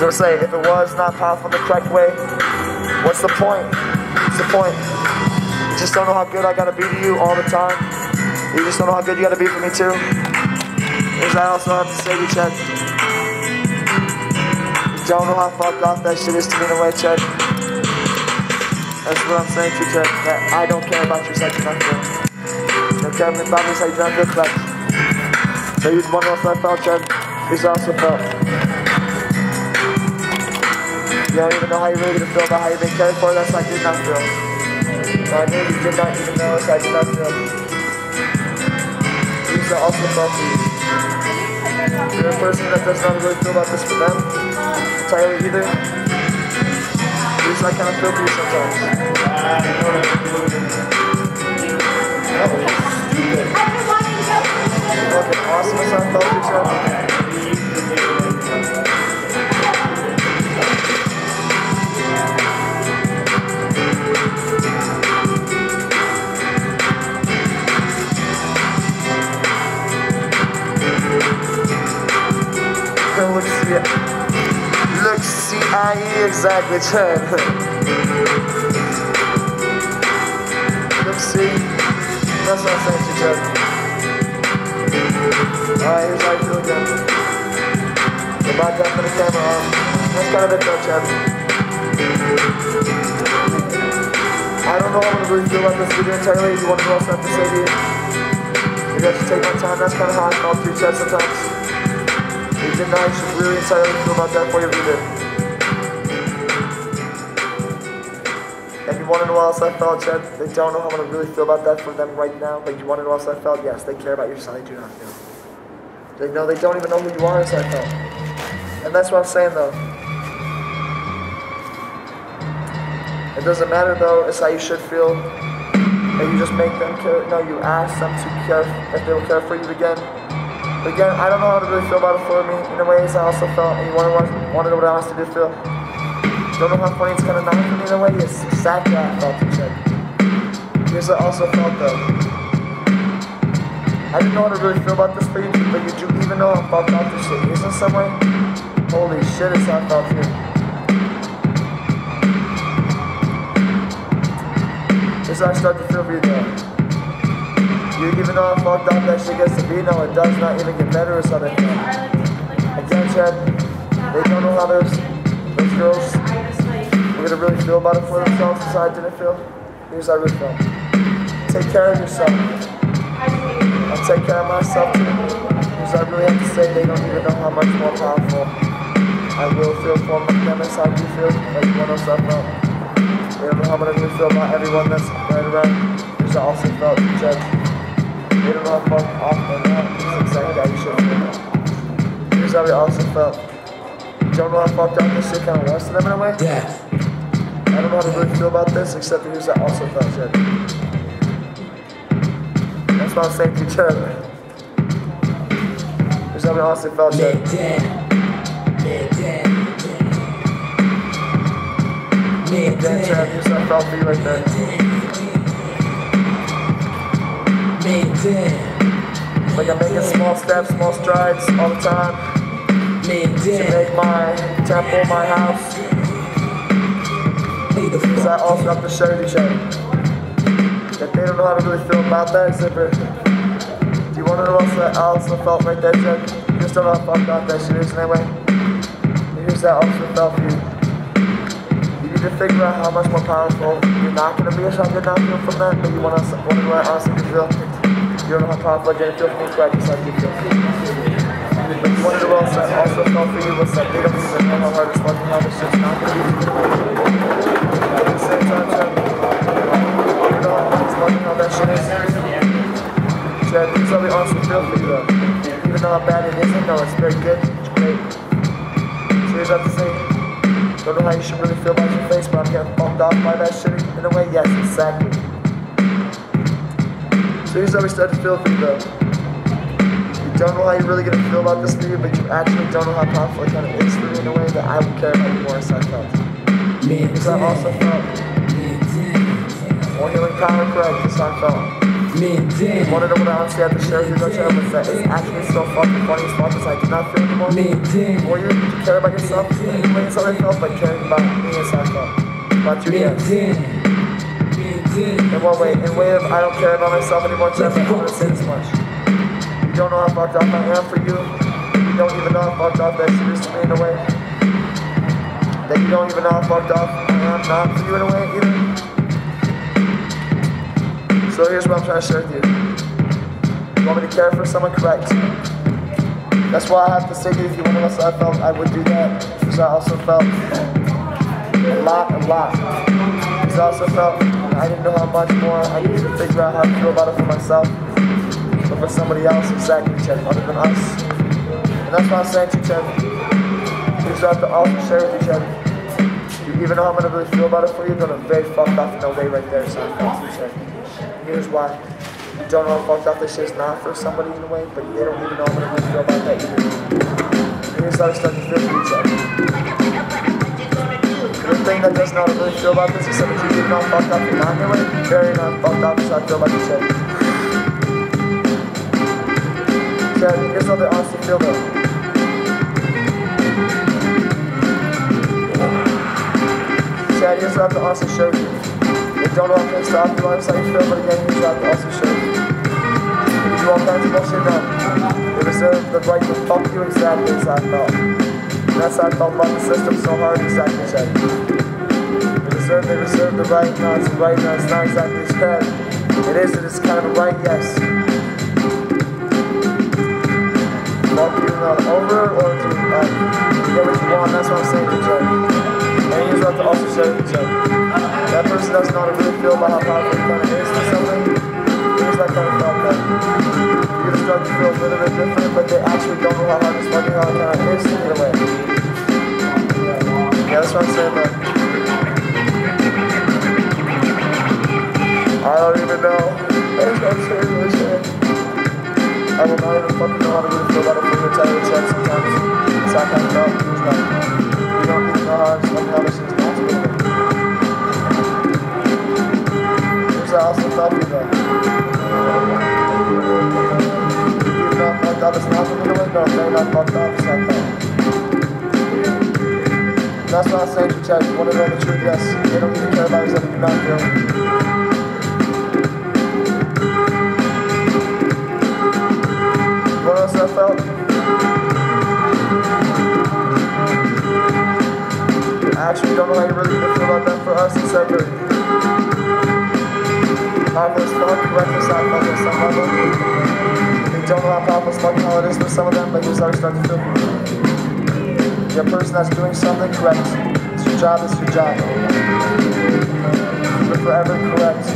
gonna say, if it was not powerful in the correct way, what's the point? What's the point? You just don't know how good I gotta be to you all the time. You just don't know how good you gotta be for me too. As I also have to say to Chad, you don't know how fucked up that shit is to me in a way, Chad. That's what I'm saying to Chad, that I don't care about your sex feel. Don't care about me, how you don't feel clutch. So you one else I felt, Chad, is also felt. You don't even know how you really gonna feel about how you've been cared for, that's how I did not feel. So I knew you did not even know, so I did not feel. These are also felt for you. You're a person that does not really feel about this for them entirely either. These I kind of feel for you sometimes. Fucking awesome as I felt for I exactly Chad. Look see. That's what I'm saying to Chad. Alright, here's how you feel again. The back up for the camera. That's kind of it though, Chad. I don't know how I'm gonna really feel about this video entirely. You wanna know what I have to say to you? Maybe I should take my time. That's kind of how I felt too, Chad, sometimes. You did not should really entirely feel about that for your video. You wanna know what else I felt, Chad? They don't know how gonna really feel about that for them right now, but you wanna know what else I felt? Yes, they care about your son, they do not feel. They know they don't even know who you are, as I. And that's what I'm saying though. It doesn't matter though, it's how you should feel. And you just make them care. No, you ask them to care if they will care for you again. But again, I don't know how to really feel about it for me. In a way, I also felt, and you want to want to know what I honestly did feel. Don't know how funny it's gonna not for me in a way. It's sad that I felt. Said. Here's what I also felt though. I didn't know how to really feel about this for you, but you do even know how fucked up this shit is in some way. Holy shit, it's I felt here. This is how I start to feel for you though. You even know how fucked up that shit gets to be, no, it does not even get better or something. Again, Chad, they don't know how those, those girls are gonna really feel about it for themselves as I didn't feel. Here's how I really felt. Take care of yourself. I'll take care of myself too. Because I really have to say they don't even know how much more powerful I will feel for them as I do feel, like one I. They don't know how much I really feel about everyone that's right around. Because I also felt judged. They don't know how fucked off they're not. It's exactly how you should feel. Here's how we also felt. Don't know how fucked up this shit kind of was to them in a way? Yeah. I don't know how to really feel about this, except for here's how also felt shit. That's what I'm saying to each other. Here's how we also felt shit. Then Chad, here's how I felt for you right there. Like I'm making small steps, small strides all the time to make my temple my house. Because I also have to share each other. That they don't know how to really feel about that, zipper. Do you want to know what I also felt right there, Chad? You just don't know how fucked up that shit is anyway. Here's that also felt for you. You need to figure out how much more powerful you're not going to be as I did not feel from that, but you want to want to honestly do feel. You don't know how powerful I didn't feel from so I just like you feel. But to know what else I also felt for you was that they don't even know how hard it's fucking how this shit's not going to the Chad, you know how hard it's fucking how that shit is. Chad, this is we honestly feel for you though. Even though how bad it isn't, no, it's very good. It's great. So here's what to say. Don't know how you should really feel about your face, but I'm getting bummed off by that shit in a way. Yes, exactly. So here's how we start to feel for you though. You don't know how you're really gonna feel about this video, but you actually don't know how powerful it kind of is for you in a way that I would care about you more as I felt. Because I also felt more healing power correct as I felt. Man, Wanna know what I honestly have to share with you? Was that it's actually so fucking funny as fuck as I do not feel anymore. Man, More you care about yourself, the way yourself felt, but caring about me as I felt. About you, yes. In what way? In way of I don't care about myself anymore, but I don't say this much. You don't know how fucked up I am for you. You don't even know how fucked up that shit is to me in a way. That you don't even know how fucked up I am not for you in a way either. So here's what I'm trying to share with you. You want me to care for someone? Correct. That's why I have to say you, if you want to listen, I felt I would do that. Because I also felt a lot, a lot. Because I also felt I didn't know how much more I needed to figure out how to feel about it for myself. But for somebody else, exactly, Chet, other than us. And that's why I'm saying to you, Chet. Please have to also share with you, Chet. You even know how I'm gonna really feel about it for you, you're gonna very fucked off in no way right there, so I'm Chet. Here's why. You don't know how fucked up this shit is not for somebody in a way, but they don't even know how gonna feel about that either. Here's how I start to feel for you, Chet. The thing that does not really feel about this is that you even know how fucked up you're not in a way, very not fucked up how I feel about you, Chet. Chet, here's how they honestly feel though. Chad, here's what I have to honestly show you. They don't know how pissed off you are, how you feel, but again, here's what I have to show you. All kinds of bullshit now. They reserve the right to fuck you exactly as I felt. That's how I felt about the system so hard, exactly, Chad. They reserve, they reserve the right, no, it's a right, no, it's not exactly Chad. It is, it is kind of a right, yes. Fuck you, no, over or to, uh, get what you want, that's what I'm saying to Chad. And I have to also you, Chad. That person doesn't really feel about how powerful it kind of is for something. Here's that kind of felt that you're gonna start to feel a little bit different, but they actually don't know how hard this fucking how it kind of is to get away. Yeah, that's what I'm saying, man. I don't even know. That's what I'm saying, really. I will not even fucking know how to really feel about it for your entire check sometimes. It's not kind of. It's it's not I I. That's what I'm saying to Chad. You want to know the truth? Yes. They don't even care about do not feel. Actually don't know how you really feel about that for us in separate. Powerful as fuck, reckless felt at some level. They don't know how powerful as fuck how it is for some of them, but here's how start to feel. You're a person that's doing something correct. It's your job, it's your job. You're forever correct.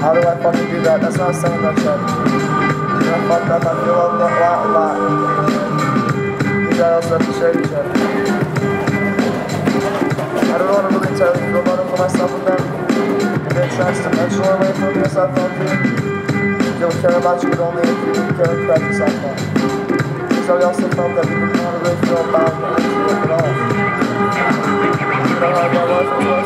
How do I fucking do that? That's saying about Chad. When I fucked up, I feel a lot, a lot. You guys also to share each other. I don't what to really tell you about for myself with them. It tries to mention away from I felt you. They'll care about you, but only if you really care correct as I felt. So we also felt that we didn't want to really feel about the relationship at all. You know how that was for us?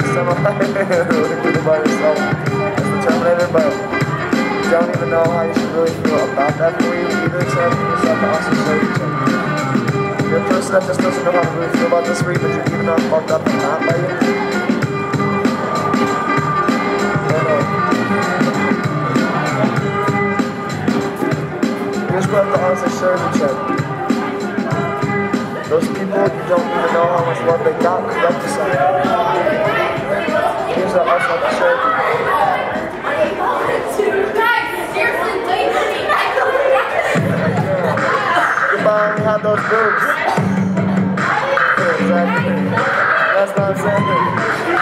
Yourself. The you don't even know how you should really feel about that you either, Chuck. You just have to also show you, Chuck. You're a person that just doesn't know how to really feel about this you, but you're even not fucked up and not by no. You just have to honestly show you, Chuck. Those people, you don't even know how much love they got to say. Here's the us like to show you. Guys, seriously, wait for me. Goodbye, only had those boobs. Exactly. That's I'm saying.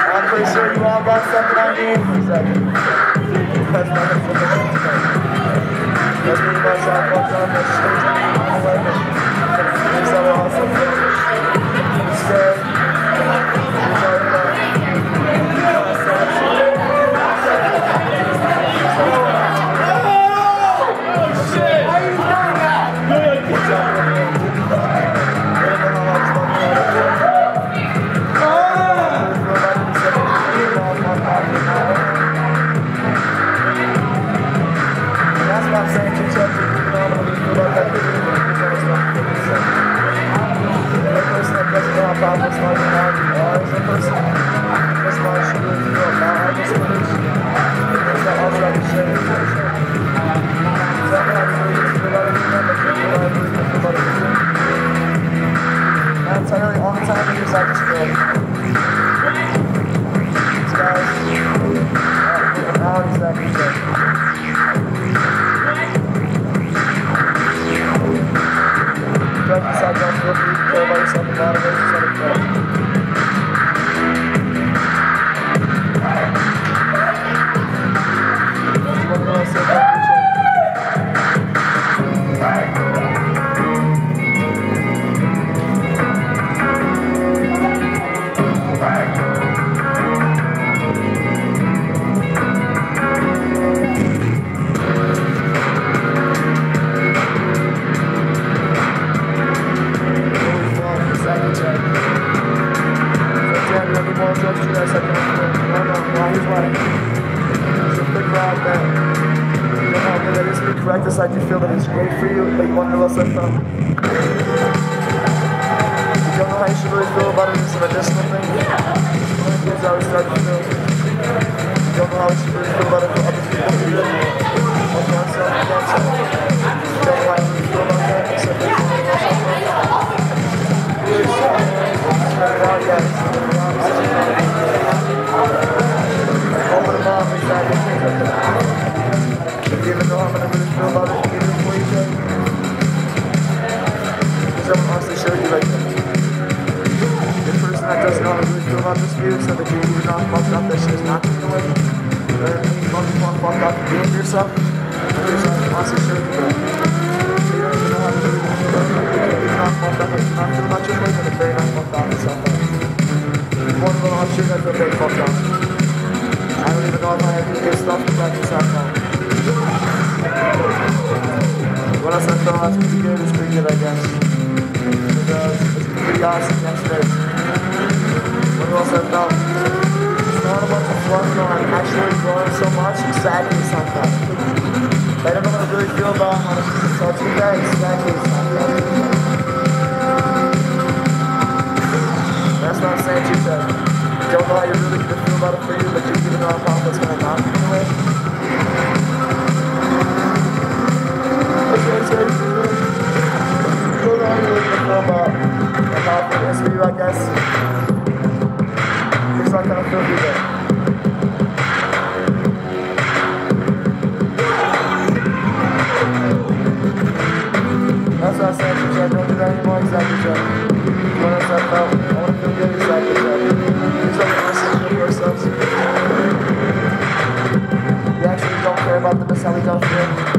I'm pretty sure you all got something on you. That's not saying. That's pretty much how I fucked on this stage. Were What else I thought was pretty good, it's pretty good, I guess. It, uh, it's pretty awesome yesterday. What else I thought? It's not about the fun, no, I'm actually growing so much, exactly it's not. I don't know how to really feel about how to talk to you guys, it's not. That's I'm saying, you said. Don't know how you really gonna feel about it for you, but you even know how it's gonna not anyway. About. Here's what we want to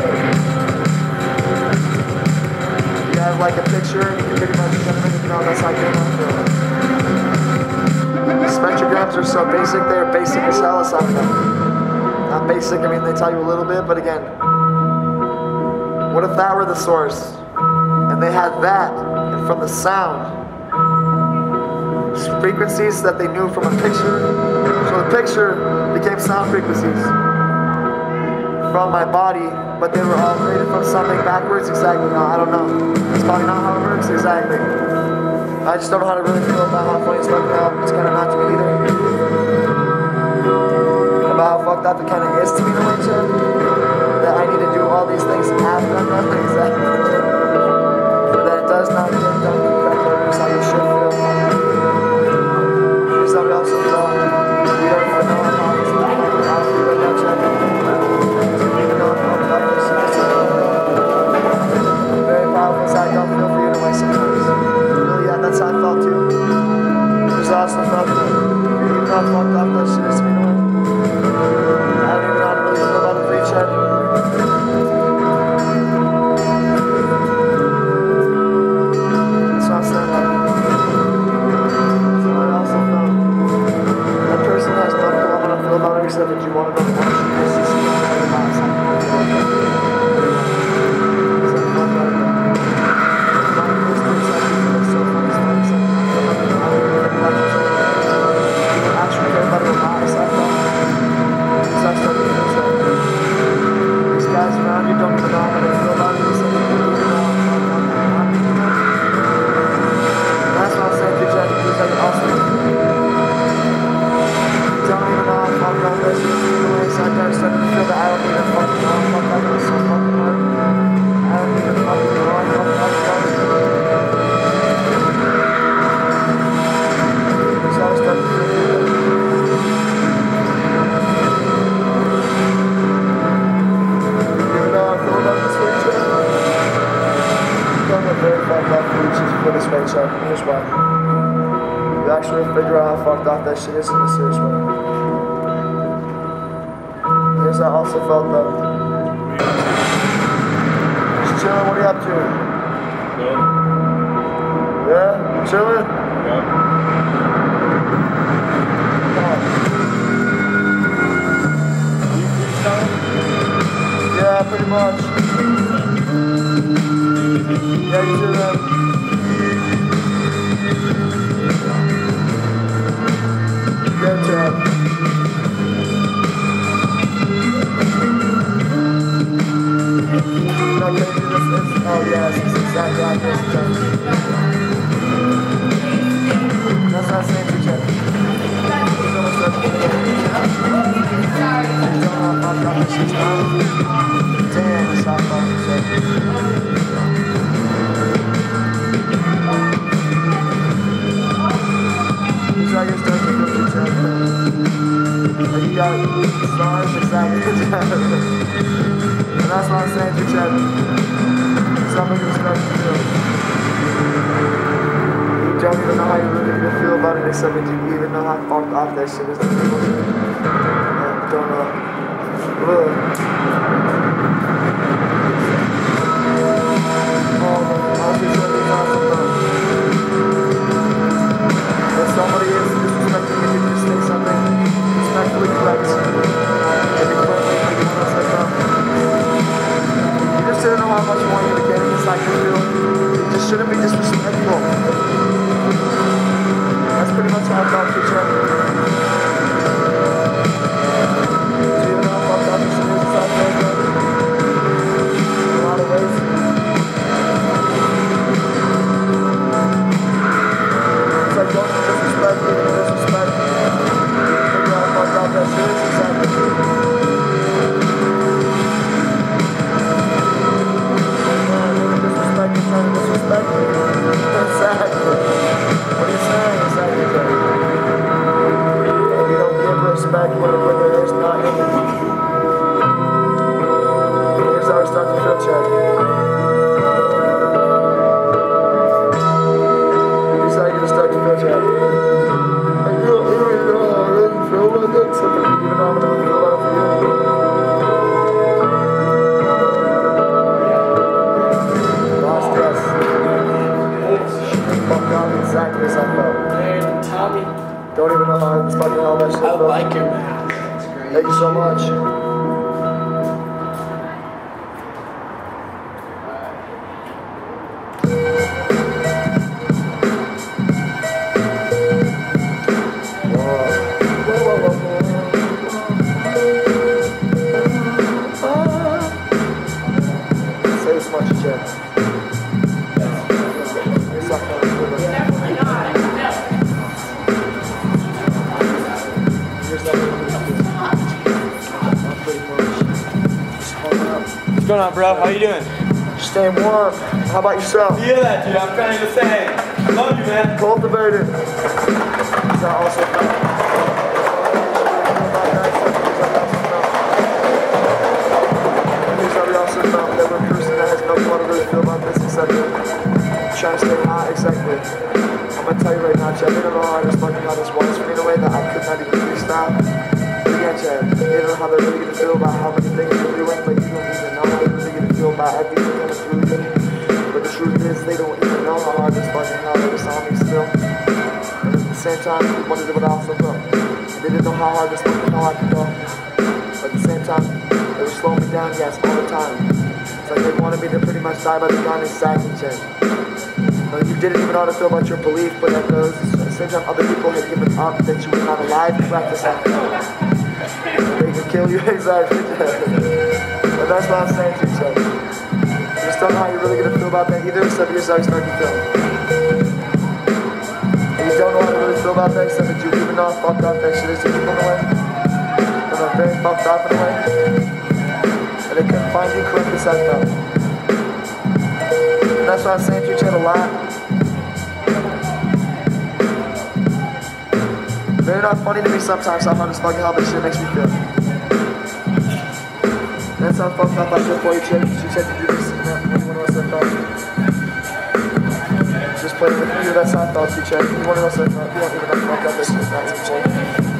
like a picture you can pretty much kind of anything. That's how I came to do it. Spectrograms are so basic, they're basic as hell as something. Not basic, I mean, they tell you a little bit, but again, what if that were the source? And they had that, and from the sound, frequencies that they knew from a picture. So the picture became sound frequencies from my body, but they were all created from something backwards? Exactly, no, I don't know. That's probably not how it works, exactly. I just don't know how to really feel about how funny it's looking now. It's kind of not to me either. About how fucked up it kind of is to be the way That I need to do all these things after I'm done, exactly. Satanlar, Büyük Ahmaklar da chilling? Yeah. Yeah, pretty much. Yeah, you do that. like so we didn't even know how fucked off that shit was. I don't know. Look. Going on, bro? How you doing? Staying warm. How about yourself? Yeah, that dude. I'm trying to say. I love you, man. Cultivated. Is that also Here's how we also found that we're a person that has no clue really feel about this except trying to stay hot, exactly. I'm gonna tell you right now, Chad, they don't know how this fucking how this was for me in a way that I could not even freestyle. But again, Chad, they don't know how they're really gonna feel about how many things on me still. And at the same time, they wanted to what I also. They didn't know how hard this fucking hell I could go. But at the same time, they were slowing me down, yes, all the time. It's like they wanted me to pretty much die by the gun me, Chad. Well, you didn't even know how to feel about your belief, but at the, same time, other people had given up that you were not alive to practice that. They could kill you, exactly. but that's what I'm saying to you, Chad. You just don't know how you're really gonna feel about that either, except here's how you start to feel. Don't know how to really feel about that, except that you even know how fucked up that shit is people in a way. And they're very fucked up in a way. And they couldn't find you correct as I felt. And that's why I'm saying to you, Chad, a lot. Very not funny to me sometimes how hard this fucking how this shit makes me feel. That's how fucked up I feel for you, Chad. You said to do this, Pues, yo la santa, si c'è, volevo sapere, io avevo la santa, adesso la santa,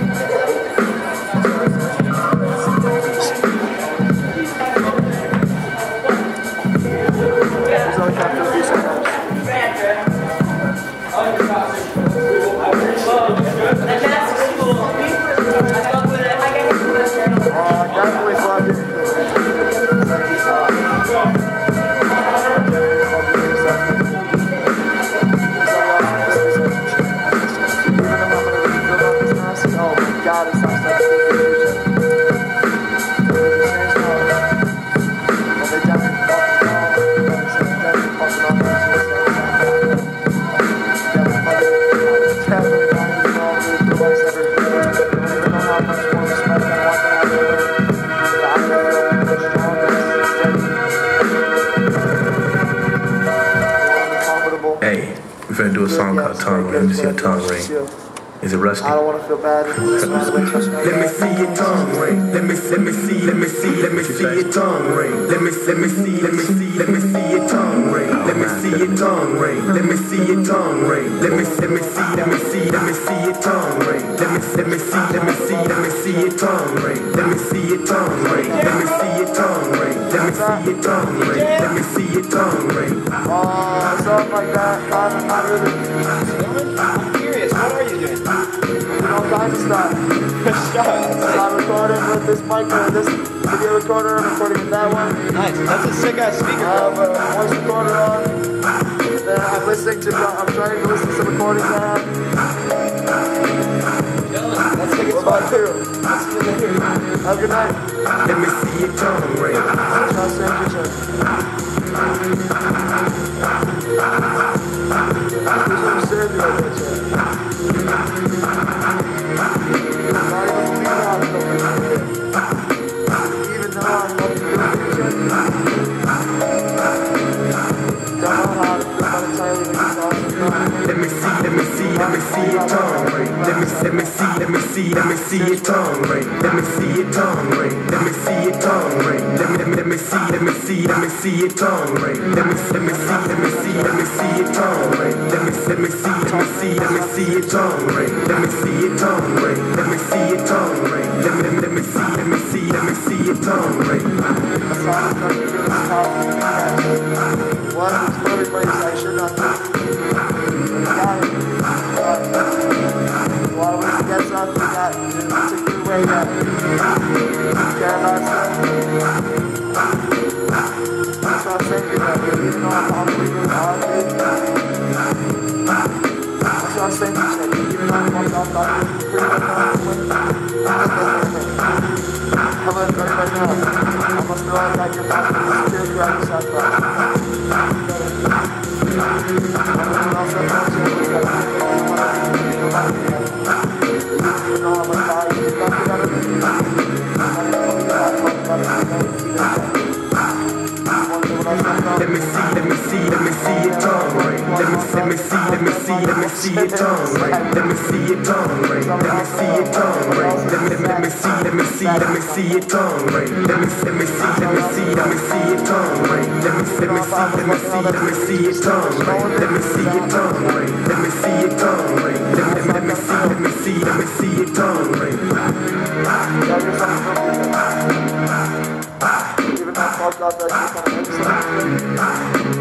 see your tongue ring. Is it rusty? I don't want to feel bad. Let me see your tongue ring. Let me let me see let me see let me see your tongue ring. Let me let me see let me see let me see your tongue ring. Let me see your tongue ring. Let me see your tongue ring. Let me let me see let me see let me see your tongue ring. Let me let me see let me see let me see your tongue ring. Let me see your tongue ring. Let me see your tongue ring. Let me see your tongue ring. Let me see your tongue ring. Oh, something like that. Not really. All kinds of stuff. I'm recording with this mic, uh, this video recorder. I'm recording with that one. Nice. That's a sick ass speaker, I have a voice recorder on. Then I'm listening to. I'm trying to listen to some recordings I have. That's sick What about you? Have a good night. Let me see your tongue ring. Kitchen. Who's gonna serve you like that, me see, let me see, your tongue ring. Let me see your tongue ring. Let me see your tongue ring. Let me, let me, see, let me see, let me see your tongue ring. Let me, let me see, let me see, let me see your tongue ring. Let me, let me see, let me see, let me see your tongue ring. Let me see your tongue ring. Let me see your tongue ring. Let me, let me see, let me see, let me see your tongue ring. Straight up. That's what I'm saying, that you know I'm on the all day. That's what I'm saying, that you I'm on the all day. Have a. I must know I got your back. Still grab yourself back. See, let me see, your tongue ring. Let me see your tongue ring. Let me see your tongue ring. Let me, let me see, let me see, let me see your tongue ring. Let me, let me see, let me see, let me see your tongue ring. Let me, let me see, let me see, let me see your tongue ring. Let me see your tongue ring. Let me see your tongue ring. Let me, let me see, let me see, let me see your tongue ring.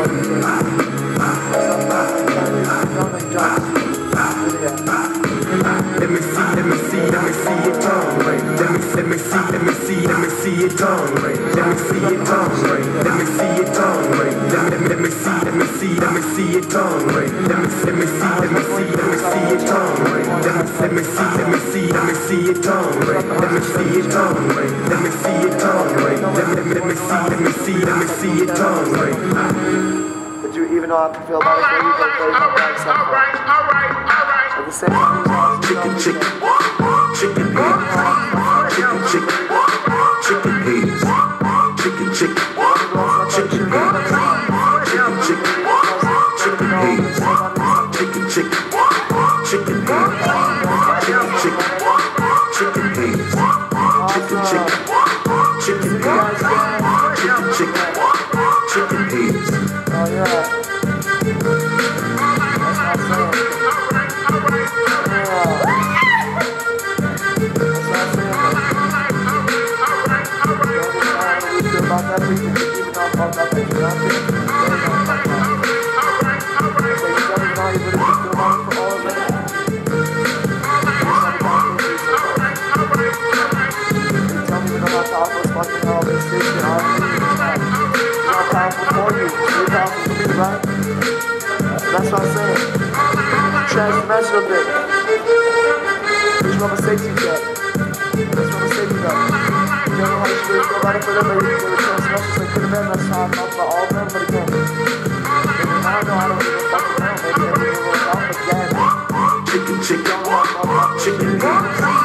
Let me see, let me see, let me see your tongue ring. Let me, let me see, let me see, let me see your tongue ring. Let me see your tongue ring. Let me see your tongue ring. Let me, let me see, let me see, let me see your tongue ring. Let me, let me see, let me see, let me see your tongue ring. Let me, see, let tongue ring. Let me see your tongue ring. Let. Let me, see, let me see, let me see your tongue ring. But you even know how I feel about it. Baby, but there's no bad stuff. alright, alright, alright. At the same time, Chicken, know chicken, chicken I'm saying. Transdimensional thing. Which one mistakes you get? Which one mistakes you don't know how to really feel about it for them, but you feel the transdimensional, so it could have been how I felt about all of them, but again. Know, I know, I really. Chicken, chicken, chicken chicken,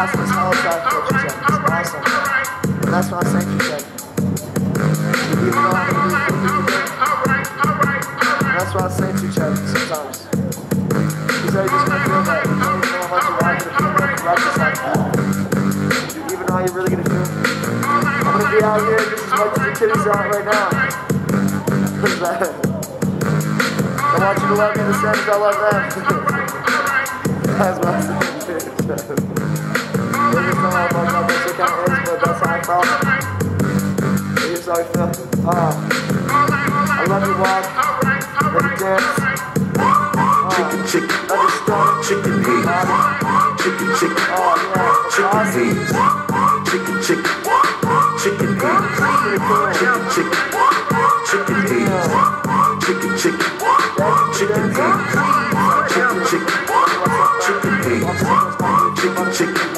that's what I'm saying, you said. You how to that's what you, Chad, sometimes. To. You even know how you're really gonna feel. I'm gonna be out here just as much as the titties are right now. I want you to love me the same as I love them. that's what I'm saying. I. Uh, love you, Walk. Love you, dance. Chicken, chicken, chicken heads, chicken, chicken, Oh, chicken heads, chicken, chicken, chicken cool. chicken, chicken, chicken heads, chicken, chicken, chicken heads, chicken, chicken, chicken heads, chicken, chicken,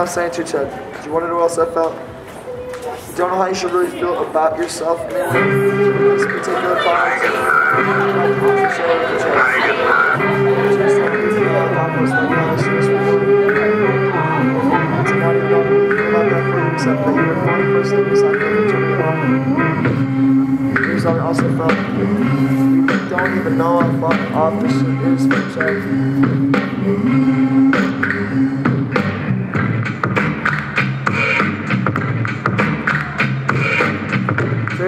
I'm saying to each other. Do you want to know what else I felt? You don't know how you should really feel about yourself in this particular you oh, you about you you. Here's how I also felt. You don't even know how fucked off this shit is each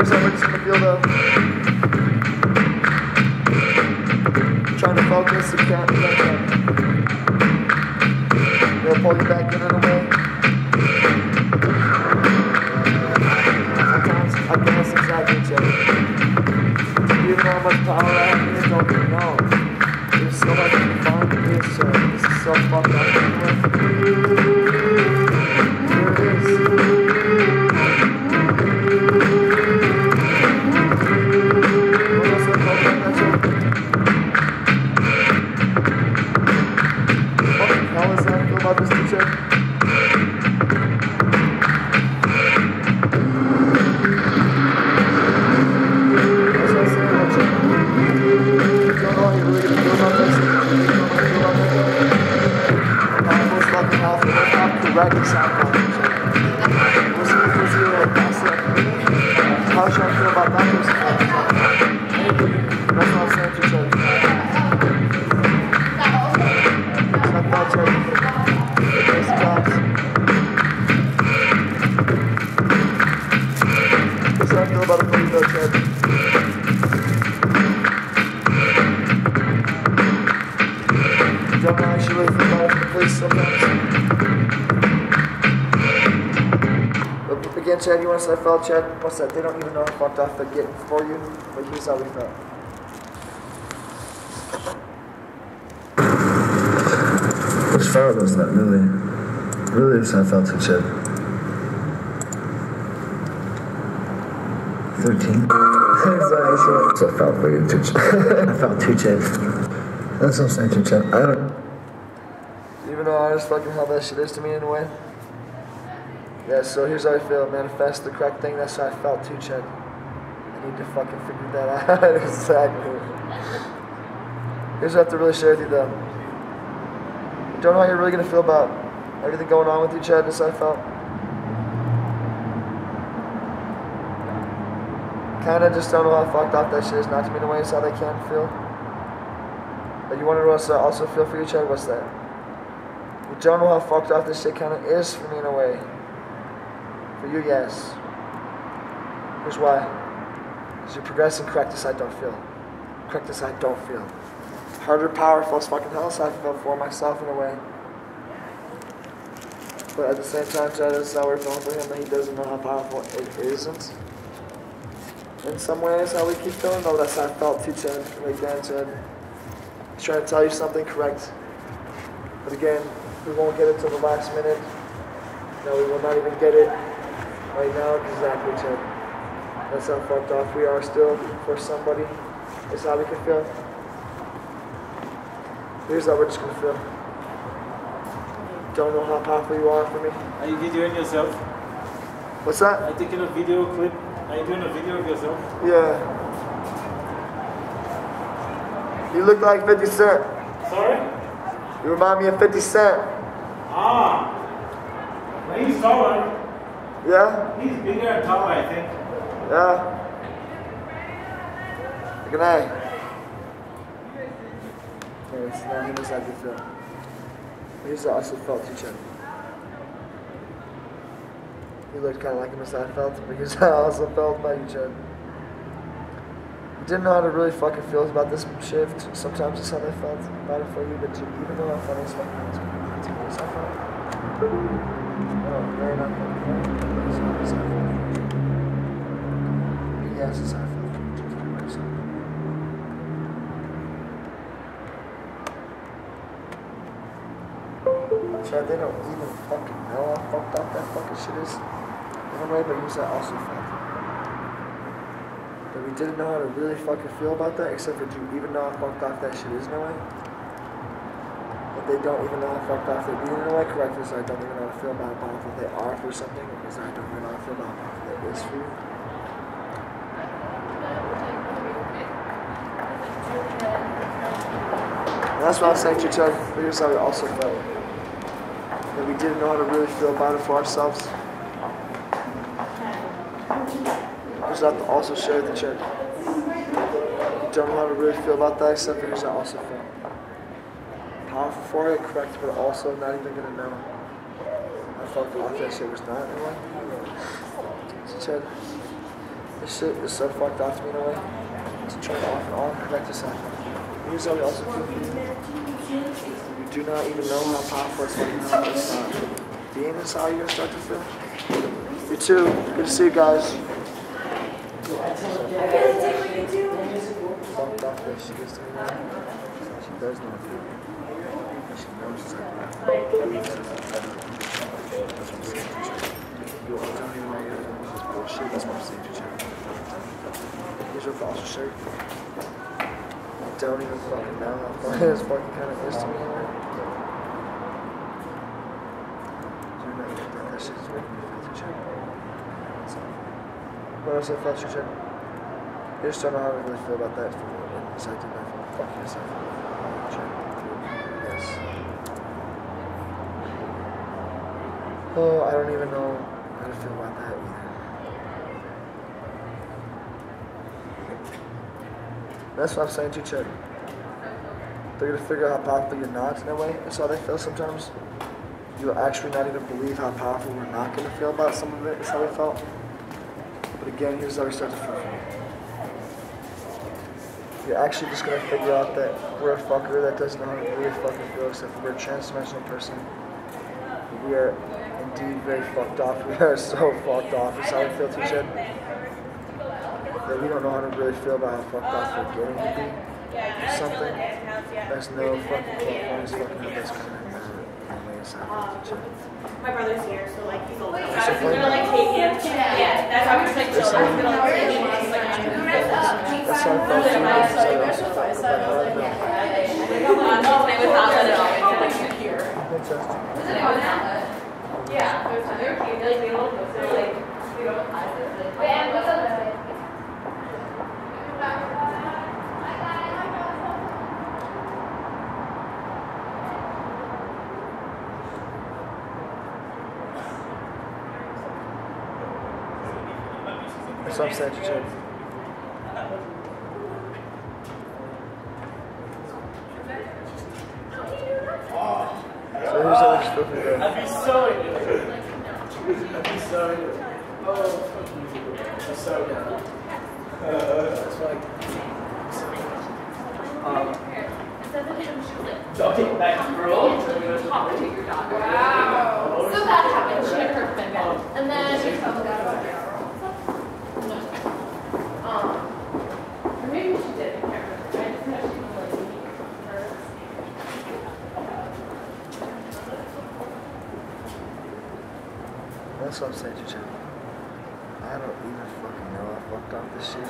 There's Edwards in the field though. Chad, you want to say I felt, Chad? What's that? They don't even know how fucked off they get for you, but here's how we felt. Which felt was that really? Really was I felt too chip. 13. so I felt way too chip. I felt too chip. That's what I'm saying, too chip. I don't. Even though I just fucking how that shit is to me in a way. Yeah, so here's how I feel. Manifest the correct thing. That's how I felt too, Chad. I need to fucking figure that out. exactly. Here's what I have to really share with you though. You don't know how you're really gonna feel about everything going on with you, Chad. That's how I felt. Kinda just don't know how fucked up that shit is. Not to me in a way, it's how they can feel. But you wanna know uh, also feel for you, Chad? What's that? You don't know how fucked up this shit kind of is for me in a way. For you, yes. Here's why. As you're progressing correct as I don't feel. Correct as I don't feel. Harder, powerful as fucking hell as I feel for myself in a way. But at the same time, Chad, we're feeling for him that he doesn't know how powerful it isn't. in some ways how we keep feeling. No, that's how I felt too, Chad. Like Dan said. He's trying to tell you something correct. But again, we won't get it till the last minute. No, we will not even get it right now. Exactly, Chad. That's how fucked off we are still for somebody. That's how we can feel. Here's how we're just gonna feel. Don't know how powerful you are for me. Are you videoing yourself? What's that? Are you taking a video clip? Are you doing a video of yourself? Yeah. You look like 50 Cent. Sorry? You remind me of 50 Cent. Ah. He's taller. Yeah? He's bigger and taller, I think. Yeah. Look at that. Yeah, it's not him as I could feel. He's also felt teacher. He looked kind of like him as I felt because I also felt by you, Chad. I didn't know how to really fucking feel about this shift. Sometimes it's how I felt about it for you, but dude, even though I felt it's fucking it's fucking it's how I felt. Oh, very not fucking right. It's not as I felt. Yes, it's how I felt. Just. Chad, they don't even fucking know how fucked up that fucking shit is. In a way, but use that also felt. But we didn't know how to really fucking feel about that, except for do you even know how fucked off that shit is in a way? But they don't even know how fucked off they be in a way, correct is I don't even know how to feel about how powerful they are for something, because I don't even know how to feel about how powerful that is for you. And that's what I was saying to each other. Here's how we also felt. That we didn't know how to really feel about it for ourselves. Just have to also share with each other. Don't know how to really feel about that except for here's how also felt. Powerful for it, correct, but also not even gonna know. I felt off that shit was not in a way. Said, this shit is so fucked off to me in a way. To turn it off and on, correct this out. We also. You do not even know how powerful it's it's. Being is how you're gonna start to feel. You too. Good to see you guys. To like to to. Here's your false shirt. I don't even fucking know how far this fucking kind of is to me. Me. What else I felt you shit? I just don't know how I really feel about that. Yes, I do not feel. Fuck I. Shit. Yes. Oh, I don't even know how to feel about that either. That's what I'm saying to Chet. They're gonna figure out how powerful you're not in a way. That's how they feel sometimes. You'll actually not even believe how powerful we're not gonna feel about some of it. That's how we felt. But again, here's how we start to feel. You're actually just gonna figure out that we're a fucker that doesn't know how to really fucking feel except we're a trans-dimensional person. We are indeed very fucked off. We are so fucked off. That's how we feel to each other. That we don't know how to really feel about how fucked off we're getting to be. Something. There's no fucking point fucking how that's gonna matter. Anyways, how we feel to each other. My brother's here, so like he's older. So I was funny. gonna like take him. Yeah, that's how we just like chill. I was gonna like take him. He's like, That's how I felt too. That's how I also felt about that. Oh, they was not let it all. Like here. Fantastic. Yeah, they're they're cute. They're like they look so like you know. Wait, and what's up? Saying to each other. So here's how we just feel from there. I'd be so into it. I'd be so into it. Oh, fuck you. I'm so down. Uh, that's like. Um, Doggy back girl. Wow. So that happened. She never heard from him again. And then she felt bad about it. Um,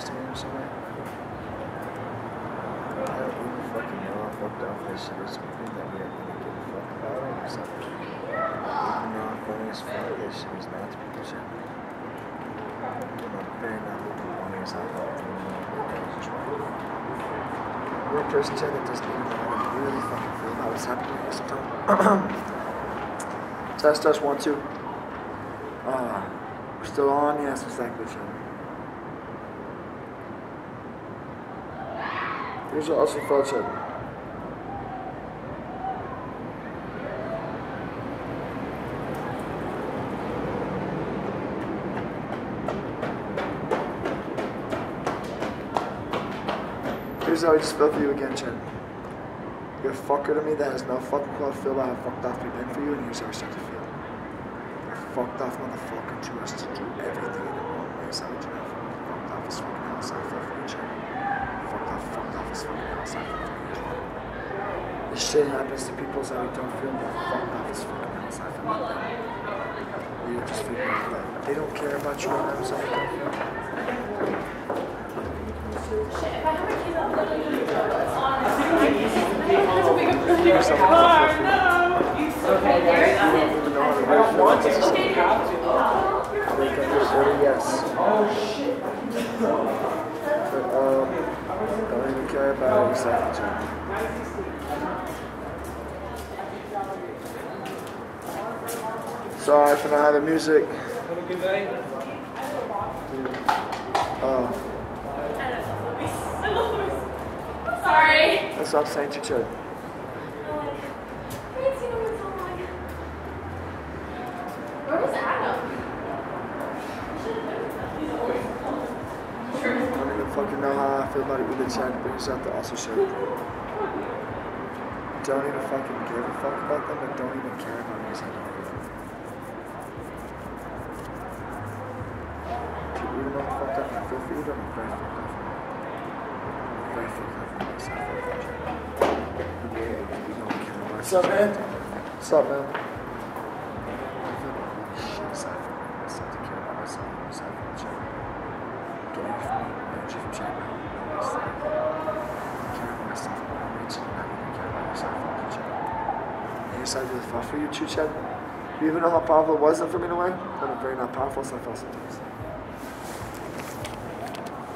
scene or somewhere. I don't even fucking know this shit is. Something that we are gonna give a fuck about or something. Even funny as fuck this not to. I'm very not looking funny as I thought. We're a person chat that doesn't even know how to really fucking feel about what's happening test, test, one, two. Ah, we're still on? Yes, exactly. Here's your awesome photo Here's how I just felt for you again, Chen. You're a fucker to me that has no fucking clue feel about how fucked off we've been for you, and here's how I start to feel. You're fucked off motherfucker to us to do everything in the wrong. How would you know? Fucked off as fucking so I feel for you, Chen. Fucked off, fucked off as fucking so I feel for you, Chen. This shit happens to people so we don't feel more fucked off as fucking so I feel like that. You just figure out that they don't care about you and them, so I don't feel. Here's something I don't want to. You have to. Wake up this early, yes. But, um, don't even care about it yourself, Jim. Sorry for not having music. Have a good day. Oh, Sorry. that's what I'm saying to you. I haven't seen him in so long. Where was Adam? I don't even fucking know how I feel about it with the chat, here's out the also. Don't even fucking give a fuck about them, and don't even care about me. So I don't give a fuck. Dude, even though I'm fucked up, I feel for you, but I'm very fucked up. I'm very fucked up for myself. Yeah, don't care about What's up, man? What's up, man? I feel like really shit aside from myself to care about myself and aside from the chat. Getting from me, energy from chat, no, no, it's like, I care about myself, but I'm reaching, not even care about myself from the chat. And you decided to fall for you, too, chat. You even know how powerful it wasn't for me in a way? But I'm very not powerful, so I felt sometimes.